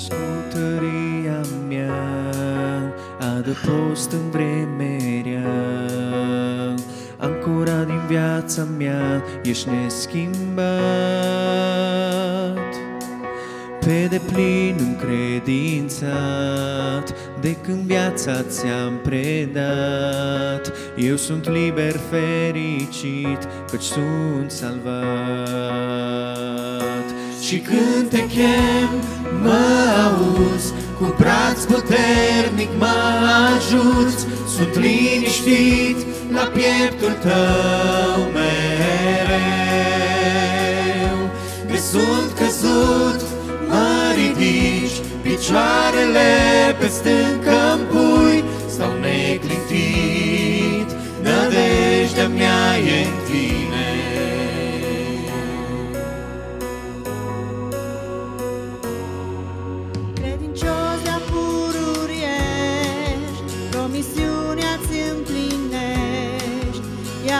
crescut tăria mea, adăpost în vremerea. Ancora din viața mea, ești neschimbat. Pe deplin încredințat, de când viața ți-am predat, eu sunt liber fericit, căci sunt salvat. Și când te chem, mă auzi, cu braț puternic mă ajuți, sunt liniștit la pieptul tău mereu. De sunt căzut, mă ridici, picioarele pe stâncă îmi pui, stau neclintit, nădejdea mea e în tine.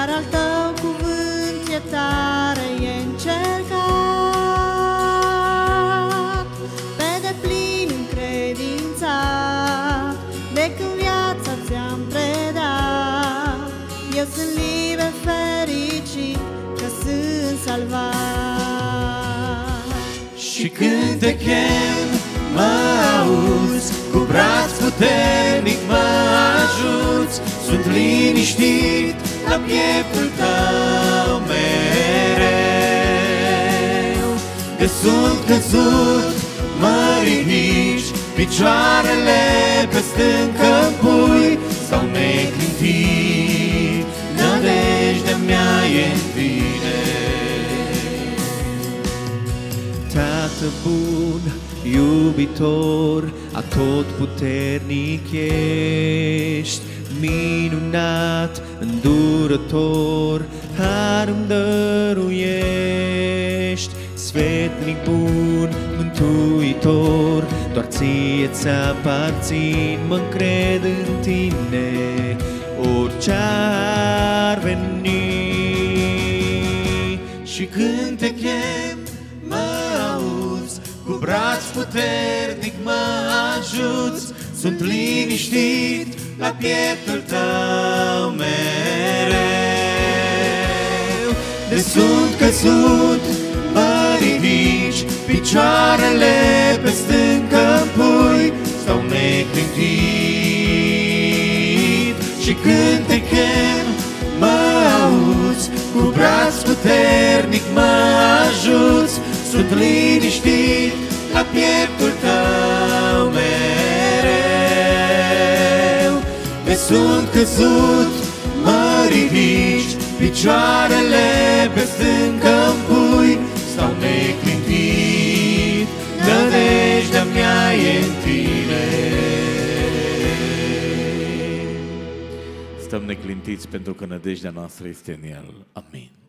Iar al tău cuvânt e tare, e încercat. Pe deplin încredințat, de când viața ți-am predat, eu sunt liber fericit, că sunt salvat. Și când te chem, mă auzi, cu braț puternic mă ajuți, sunt liniștit la pieptul tău mereu. De sunt căzut, mă ridici, picioarele pe stâncă pui, sau neclintit, nădejdea mea e în tine. Tată bun, iubitor, atot puternic ești, minunat, îndurător, har îmi dăruiești, sfetnic bun, mântuitor, doar ție ți-aparțin, mă încred în tine, orice ar veni. Și când te chem, mă auzi, cu braț puternic mă ajuți, sunt liniștit la pieptul tău mereu. De sunt căzut, mă ridici, picioarele pe stâncă pui, stau neclintit. Și când te chem, mă auzi, cu braț puternic mă ajuți, sunt liniștit la pieptul sunt căzut, mă ridici, picioarele pe stâncă îmi pui, stau neclintit, nădejdea mea e în tine. Stăm neclintiți pentru că nădejdea noastră este în El. Amin.